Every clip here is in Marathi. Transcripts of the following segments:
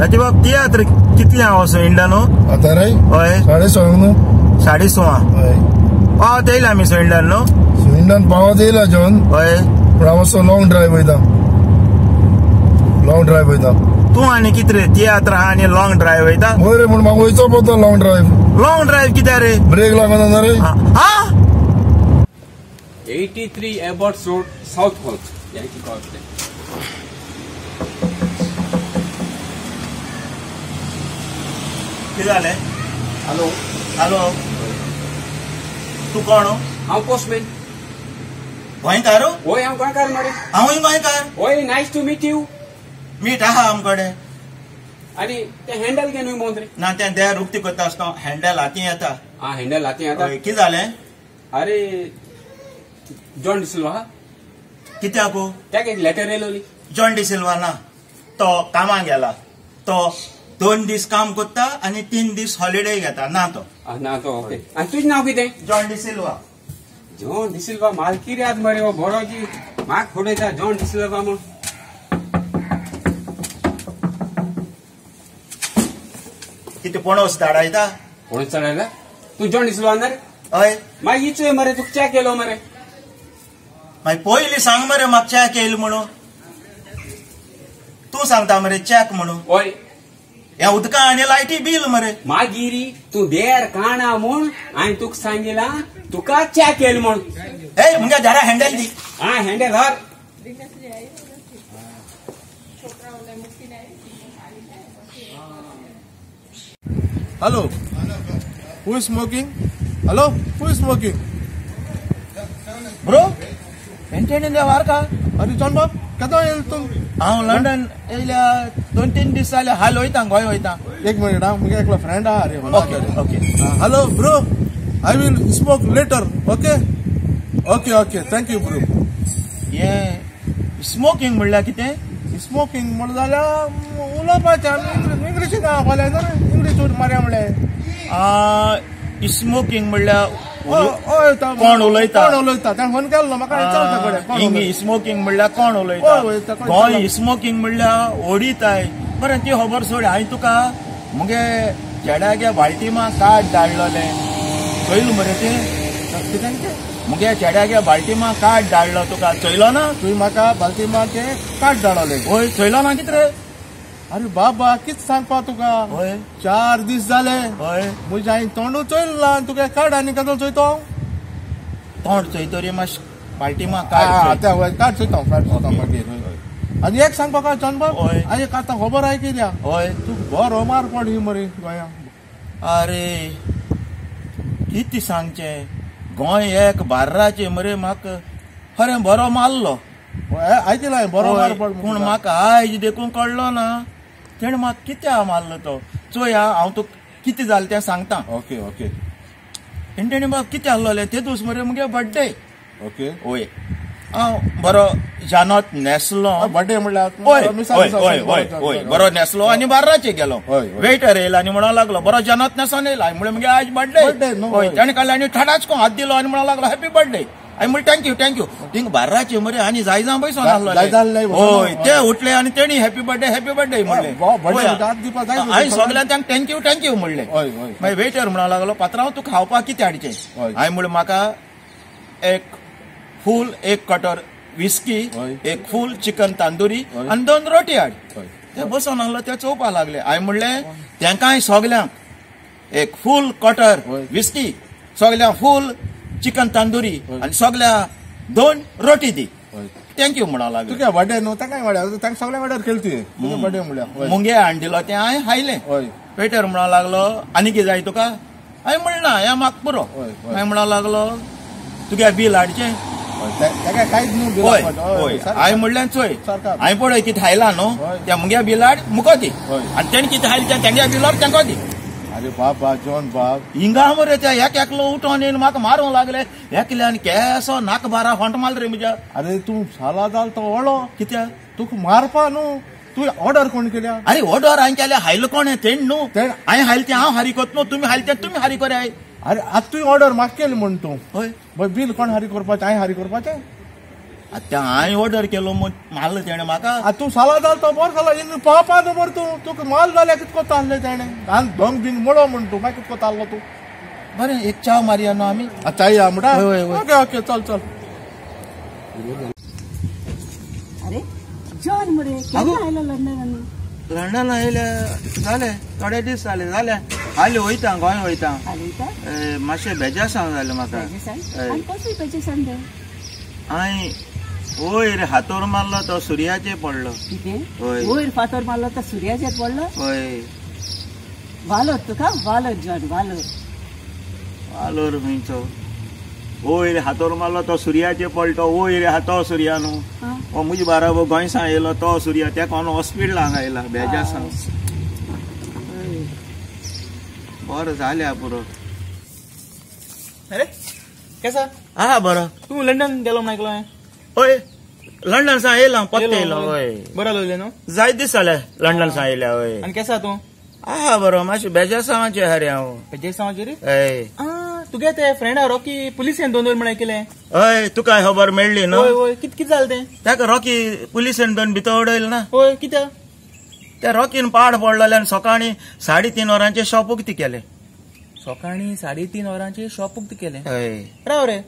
ताचे बाब तियात्र कितले हांव वचूं इंडानो आता रे हय. साडे सोळांक न्हू साडे सोळा हय. पावत येयला आमी सोंडान न्हू सुविंदान पावत येयला जॉन हय. पूण हांव असो लॉंग ड्रायव्ह वयता लॉंग ड्रायव्ह वयता तूं आनी कितें रे? तियात्र आहा आनी लॉंग ड्रायव्ह वयता वय रे म्हण म्हाका वयचो पडटा लॉंग ड्रायव्ह लॉंग ड्रायव्ह कित्याक रे? ब्रेक लागना रे? हा? 83 Abbotts Road, Southholt. Yankee Court. कितें जालें हॅलो. हॅलो. तूं कोण हांव पोस्टमॅन गोंयकार होय हांव गोंयकार मरे हांवूय गोंयकार होय नायस टू मीट यू मीठ आहा आमकडे. आनी ते हँडल घे न्हू मोंद्रे ना तें देर उक्ती करता आसतना हँडल हाती येता आ हँडल हाती आता. हय, कितें जालें अरे जॉन डिसिल्वा हा कित्याक त्याक एक लेटर येयलोली जॉन डिसिल्वा ना. तो कामाक गेला तो दोन दीस काम करता आनी तीन दीस हॉलिडे घेता. ना तो. ना तो ओके. आनी तुजें नांव कितें? जॉन डिसिल्वा जॉन डिसिल्वा मालकीर याद मरे हो बरो जी म्हाका फोडयता जॉन डिसिल्वा म्हूण कितें पणस धाडायता कोण चडयला तू जॉन डिसिल्वा ना रे हय मागीर इचोय मरे तुका चॅक केलो मरे? मागीर पयलीं सांग मरे म्हाका चॅक येयला म्हणून? तूं सांगता मरे चॅक म्हणून. ह्या उदका आनी लायटी बील मरे. मागीर तूं देर काणा म्हूण हांवें तुका सांगिला तुका चॅक केल म्हूण. ए मुगे झाडा हँडल दी. हा handle her hello who is smoking hello who is smoking bro pentane वार का अरे जॉन बाब केदो येयल तूं हांव लंडन येयल्या दोन तीन दीस जाले हाल वयता गोंय वयता एक मिनिट हा मुगे एकलो फ्रेंड आहा रे okay okay hello bro I will smoke later okay okay okay thank you bro हे स्मोकिंग म्हणल्यार कितें स्मोकिंग म्हण जाल्यार उलोवपाचें आमी इंग्लिशीन आवाले जाल्यार इंग्लीश उड मारया म्हणलें स्मोकिंग म्हणल्यार हय कोण उलयता? कोण उलयता? त्या फोन केल्लो म्हाका विचारता कडेन? इंग्लीश स्मोकिंग म्हणल्यार कोण उलयता? गोंय. स्मोकिंग म्हणल्यार ओडिताय बरें ती खबर सोड हांवें तुका. मुगे चेड्यागे बाल्टिमा कार्ड धाडलोले चोयलो मरे तें? मुगे चेड्यागे बाल्टिमा कार्ड धाडलो तुका. चोयलो ना? तुवें म्हाका बाल्टीमाचे कार्ड धाडले होय चोयलो ना कितें रे? अरे बाबा कित सांगपा तुका होय. चार दीस जाले होय. म्हजे हांवें तोंडू चोयला तुका कार्ड आनी कदो चोयतो तोंड चोयतरी मातशें बाल्टिमा हांव कार्ड चोय. कार्ड कार्ड चोयता चोयता मागीर आनी एक सांगपा का चंदबाब हय. आनी एक आतां खबर आय कित्या होय. तूं बरो मार पड ही मरे गोंया. अरे कितें सांगचें? गोंय एक बार्राचें मरे म्हाका खरें बरो मारलो. आयकला हांवें बरो मार पड पूण म्हाका आयज देखून कळलो ना? तेणें म्हाका कित्या मारलो तो? चोय हा, हांव तुका कितें जालें तें सांगता. ओके ओके आनी तेणें म्हाका कितें आहलोलें ते दीस मरे मुगे बड्डे ओके होय. हांव बरो जानत न्हेसलो बर्थडे म्हणल्यार बरो न्हेसलो आनी बार्राचेर गेलो. वेटर येयला आनी म्हणूंक लागलो बरो जनत न्हेसोन येयला म्हणून मुगे आज बर्थडे होय होय. ताणें काडलो आनी थडाच को हात दिलो आनी म्हणूंक लागलो हॅपी बर्थडे हांवें म्हणलें थँक्यू थँक्यू थिंग बार्राचे मरे आनी जायजां पयसो. होय ते उठले आनी तेणी हॅपी बर्थडे हॅपी बर्थडे म्हणले हांवें सगळ्यांक तांकां थँक्यू थँक्यू म्हणलें मागीर वेटर म्हणूंक लागलो पात्रांव तूं खावपाक कितें हाडचें होय. हांवें म्हणलें म्हाका एक फूल एक कटर विस्की. एक फूल चिकन तांदुरी. आनी दोन रोटी हाड ते बसून आहलो ते चोवपा लागले हांवें म्हणलें तेंकाय सगल्यांक एक फूल कटर. विस्की सगल्यांक फूल चिकन तांदुरी. आनी सगल्यांक दोन रोटी दी. थँक्यू म्हणूंक लागले. तुगे बर्थडे न्हू ताकाय म्हळ्यार तांकां सगळ्या वाड्यार केली तुवें म्हळ्यार होय. मुंगे हाड दिलो तें हांवें खायलें होय. वेटर म्हणूंक लागलो आनी कितें जाय तुका हांवें म्हणलें ना हें म्हाका पुरो. हांवें म्हणूंक लागलो तुगे बील हाडचें ताका कांयच न्हू होय. हांवें म्हणलें चोय. हांवें पळय कितें हायला न्हू. त्या मुगे बिलाड मुको दी. आनी तेणें कितें हायलें तें तेंगे बिलार तेंको दी. अरे बाबा जॉन बाब हिंगा मरे त्या एक एकलो उठोन येवन म्हाका मारूंक लागले एकल्यान केसो नाक बारा फांट मारले रे म्हज्या अरे तूं साला जाल तो ओळो. कित्याक तुका मारपा न्हू तुवें ऑर्डर कोण केल्या? अरे ऑर्डर हांवें केलें हायलो कोण हें तेण न्हू हांवें हायलें तें हांव हारी कोत न्हू तुमी हायलें तें तुमी हारी कोराय अरे आतां तुवें ऑर्डर म्हाका केली म्हण तूं. होय. बील कोण हारी करपाचें? हांवें हारी करपाचें? आतां हांवें ऑर्डर केलो म्हूण मारलो तेणें म्हाका तूं साला जाल तो बरो जालो इन पावपा तो बरो तूं. तुका माल जाल्यार कितको ताल्ले तेणें आनी धंग बिंग म्हणो म्हण तूं मागीर कितको ताल्लो तूं? बरें एक चाव मारया न्हू आमी आतां या म्हणटा. ओके ओके चल चल. अरे जॉन मुरे आयलो लंडनानी लंडन येयले जाले थोडे दीस जाले जाले हालीं वयता गोंय वयता मातशें बेजासांव जालें म्हाका हय. हांवें वयर हातोर मारलो तो सुर्याचेर पडलो. वयर फातर मारलो तर सुर्याचेर पडलो. हय. वालोर तुका वालोर जॉन वालोर. वालोर खंयचो वयर हातोर मारलो तो सुर्याचेर पडलो. वयर हा तो सुर्या न्हू? हो म्हजी बाराबो गोंयसां येयलो तो सुर्या त्या कोण हॉस्पिटलांक आयला बेजासांव बरो जाल्या पुरो. अरे केसा? आहा बरो. तूं लंडन गेलो म्हण हांवें हय लंडन सां येयला पत्ते येयलो हय बरो लोयले न्हू जायत दीस जाले लंडन सां येयल्या हय आनी केसा तूं? आहा बरो मातशें बेजासांवाचें हरे हांव सांग रे? हय आ तुगे ते फ्रेंडा रॉकी पुलिसेन दोन दोन म्हण केले? हय तुका खबर मेळ्ळी न्हू होय होय कित कित जालें तें? ताका रॉकी पुलिसेन दोन भितर उडयले ना? होय कित्याक त्या रॉकीन पाड पडलेले आनी सकाळी साडे तीन वरांचे शॉप उक्ती केले. सकाळी साडे तीन वरांचे शॉप उक्ती केले? हय राव रे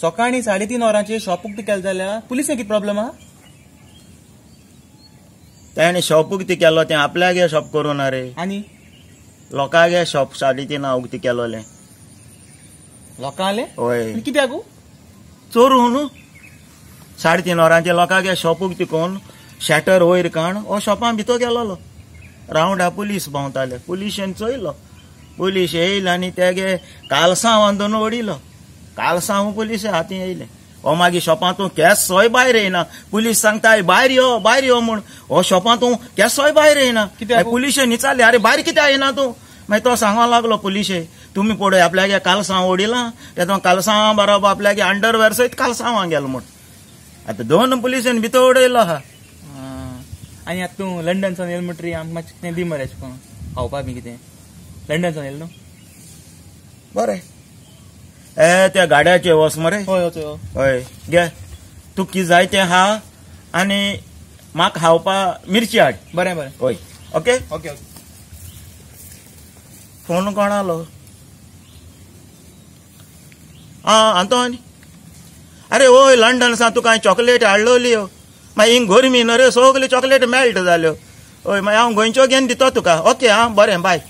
सकाळी साडे तीन वरांचे शॉप उक्ती केले जाल्यार पुलिसें कित प्रॉब्लेम आहा? त्याने शॉप उक्ती केलो ते आपल्यागे शॉप करून रे आनी लोकांगे शॉप साडे तिना उक्ती केलोले. लोकां आले? हय. कित्याक चोरू न्हू साडे तीन वरांचे लोकांगे शॉप उक्ती कोन्न शॅटर वयर काण हो शॉपां भितर गेलोलो रावंडा पुलीस भोंवताले पुलिशेन चोयलो पुलीस येयलो आनी तेगे कालसां बांदून ओडिलो कालसां पुलीस हाती येयले हो मागीर शॉपांतूं केंसोय भायर येयना पुलीस सांगता भायर यो भायर यो म्हूण हो शॉपांतूं केंसोय भायर येयना कित्याक? मागीर पुलिशेन विचारले अरे भायर कित्याक येना तूं? मागीर तो सांगो लागलो पुलिशे तुमी पळय आपल्यागे कालसां ओडिलां तेदो कालसां बरोबर आपल्यागे अंडरवेर सयत कालसांवां गेलो म्हूण आतां दोन पुलिशेन भितर उडयलो आहा आनी आतां तूं लंडनसान येयलो म्हणटरी आमकां मातशें कितें दी मरे अशें खावपाक बी कितें. लंडनसान येयलो न्हू बरें ए त्या गाड्याचे वस मरे. हय घे तूं कितें जाय तें हा आनी म्हाका खावपा मिरची हाड. बरें बरें. हय. ओके? Okay okay. फोन कोणालो आं आंतोनी अरे ओय लंडन सां तुका हांवें चॉकलेट हाडलोली मागीर हिंग गरमी न्हू रे सगल्यो चॉकलेट मेल्ट जाल्यो हय मागीर हांव गोंयच्यो घेवन दितो तुका. ओके आं बरें बाय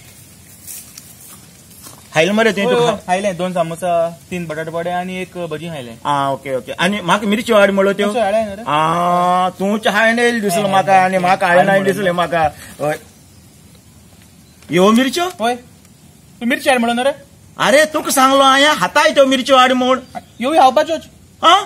खायलें मरे तुवें तुका खायलें दोन सामोसा तीन बटाट वडे आनी एक भजी खायलें आं ओके ओके. आनी म्हाका मिरच्यो हाड म्हणलो त्यो? आं तूं हायन येयले दिसलो म्हाका आनी म्हाका हायन हायन दिसलें म्हाका हय ह्यो मिरच्यो? हय. तूं मिरची हाड म्हणून रे? अरे तुका सांगलो हांवें हाताय त्यो मिरच्यो हाड म्हूण ह्यो खावपाच्योच आं?